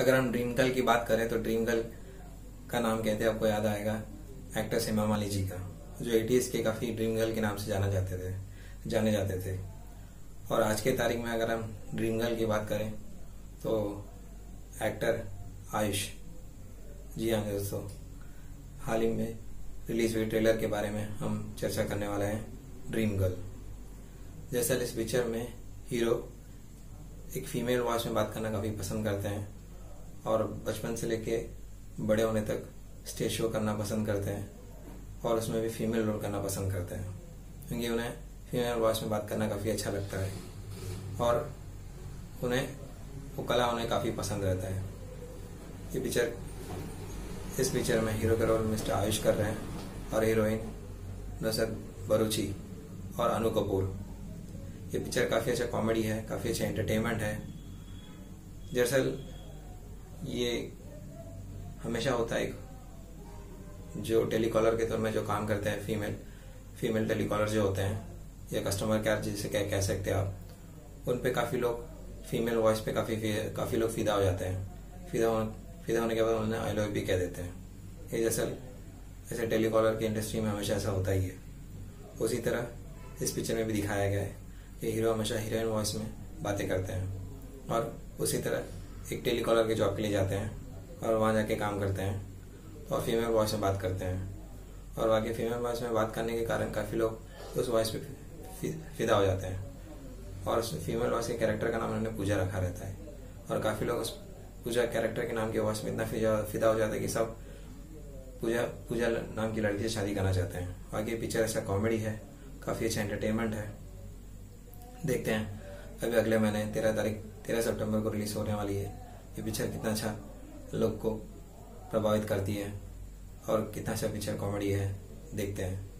अगर हम dream girl की बात करें तो ड्रीम गर्ल का नाम कहते आपको याद आएगा एक्टर हेमा माली जी का, जो एटीज के काफ़ी ड्रीम गर्ल के नाम से जाना जाते थे, जाने जाते थे। और आज के तारीख में अगर हम ड्रीम गर्ल की बात करें तो एक्टर आयुष जी हाँ दोस्तों। हाल ही में रिलीज़ हुई ट्रेलर के बारे में हम चर्चा करने वाले हैं ड्रीम गर्ल जैसा इस पिक्चर में हीरो एक फीमेल वॉइस में बात करना काफ़ी पसंद करते हैं। और बचपन से लेके बड़े होने तक स्टेज शो करना पसंद करते हैं और उसमें भी फीमेल रोल करना पसंद करते हैं। क्योंकि उन्हें फीमेल वॉइस में बात करना काफ़ी अच्छा लगता है और उन्हें वो कला उन्हें काफ़ी पसंद रहता है। ये पिक्चर, इस पिक्चर में हीरो का रोल मिस्टर आयुष कर रहे हैं और हीरोइन नसर बरूची और अनु कपूर। ये पिक्चर काफ़ी अच्छा कॉमेडी है, काफ़ी अच्छा एंटरटेनमेंट है। दरअसल ये हमेशा होता है जो टेलीकॉलर के तौर में जो काम करते हैं फीमेल फीमेल टेलीकॉलर जो होते हैं या कस्टमर केयर जिसे क्या कह सकते हैं आप उन पे काफ़ी लोग फीमेल वॉइस पे काफ़ी काफ़ी लोग फिदा हो जाते हैं। फिदा हो, फिदा होने के बाद उन्हें आई लव भी कह देते हैं। ये दरअसल ऐसे टेलीकॉलर की इंडस्ट्री में हमेशा ऐसा होता ही है। उसी तरह इस पिक्चर में भी दिखाया गया है कि हीरो हमेशा हीरोइन वॉइस में बातें करते हैं। और उसी तरह एक टेलीकॉलर के जॉब के लिए जाते हैं और वहाँ जाके काम करते हैं और फीमेल वॉइस में बात करते हैं। और बाकी फीमेल वॉइस में बात करने के कारण काफ़ी लोग उस वॉइस पे फिदा हो जाते हैं। और फीमेल वॉइस के कैरेक्टर का नाम उन्होंने पूजा रखा रहता है। और काफ़ी लोग उस पूजा कैरेक्टर के नाम की वॉइस में इतना फिदा हो जाता है कि सब पूजा पूजा नाम की लड़की से शादी करना चाहते हैं। बाकी पिक्चर ऐसा कॉमेडी है, काफ़ी अच्छा एंटरटेनमेंट है। देखते हैं। अभी अगले महीने तेरह तारीख तेरह सितंबर को रिलीज़ होने वाली है। ये पिक्चर कितना अच्छा लोग को प्रभावित करती है और कितना अच्छा पिक्चर कॉमेडी है, देखते हैं।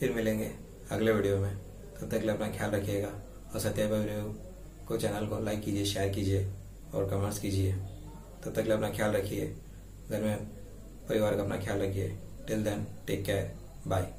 फिर मिलेंगे अगले वीडियो में। तब तक अपना ख्याल रखिएगा और सत्यापा वीडियो को चैनल को लाइक कीजिए शेयर कीजिए और कमेंट्स कीजिए। तब तक अपना ख्याल रखिए। घर में परिवार का अपना ख्याल रखिए। Till then take care bye